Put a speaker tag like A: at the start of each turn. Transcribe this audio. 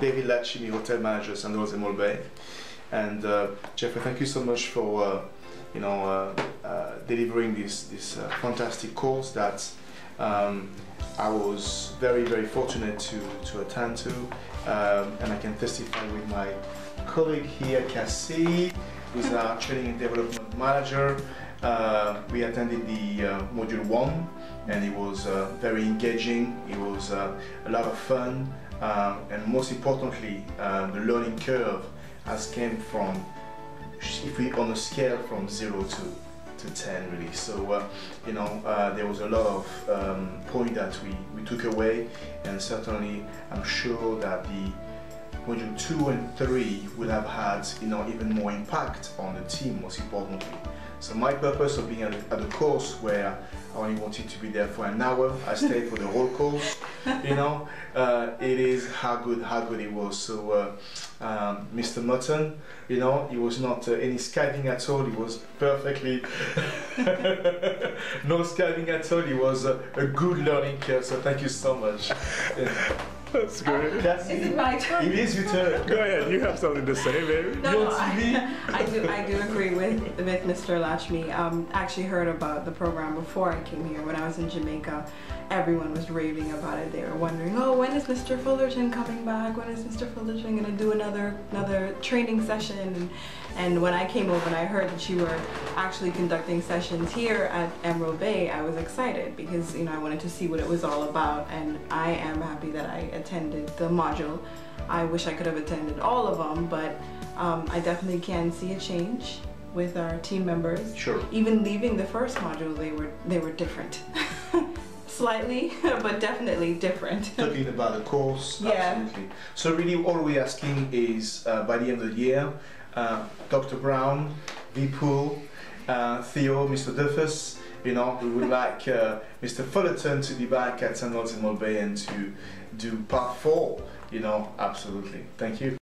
A: David Latchimy, hotel manager, Sandals Emerald Bay. And uh, Geoffrey, thank you so much for uh, you know uh, uh, delivering this this uh, fantastic course that um, I was very very fortunate to to attend to, um, and I can testify with my colleague here, Cassie, who's our training and development manager. Uh, we attended the module one, and it was very engaging. It was a lot of fun, um, and most importantly, uh, the learning curve has came from, if we on a scale from zero to to 10 really. So uh, you know uh, there was a lot of um, point that we, we took away. And certainly I'm sure that the module 2 and 3 would have had you know even more impact on the team most importantly. So my purpose of being at, at a course where I only wanted to be there for an hour. I stayed for the whole course you know? Uh, it is how good how good it was. So uh, um, Mr. Mutton you know he was not uh, any skiving at all. He was perfectly no skiving at all. It was a, a good learning curve. So thank you so much. Yeah.
B: That's great.
A: That's
C: Is it my turn?
A: It is your turn.
B: Go ahead. You have something to say, baby.
C: No,
A: Your
C: no,
A: TV?
C: I, I do. I do agree with with Mr. Lashmi. Um, actually heard about the program before I came here. When I was in Jamaica, everyone was raving about it. They were wondering, oh, when is Mr. Fullerton coming back? When is Mr. Fullerton gonna do another another training session? And, and when I came over and I heard that you were actually conducting sessions here at Emerald Bay, I was excited because you know I wanted to see what it was all about. And I am happy that I attended the module. I wish I could have attended all of them, but um, I definitely can see a change with our team members.
A: Sure.
C: Even leaving the first module, they were they were different, slightly, but definitely different.
A: Talking about the course,
C: Yeah.
A: absolutely. So really all we're asking is uh, by the end of the year, uh, Dr. Brown, Vipul, uh, Theo, Mr. Duffus, you know, we would like uh, Mr. Fullerton to be back at St. In Mulbay and to do part four, you know, absolutely. Thank you.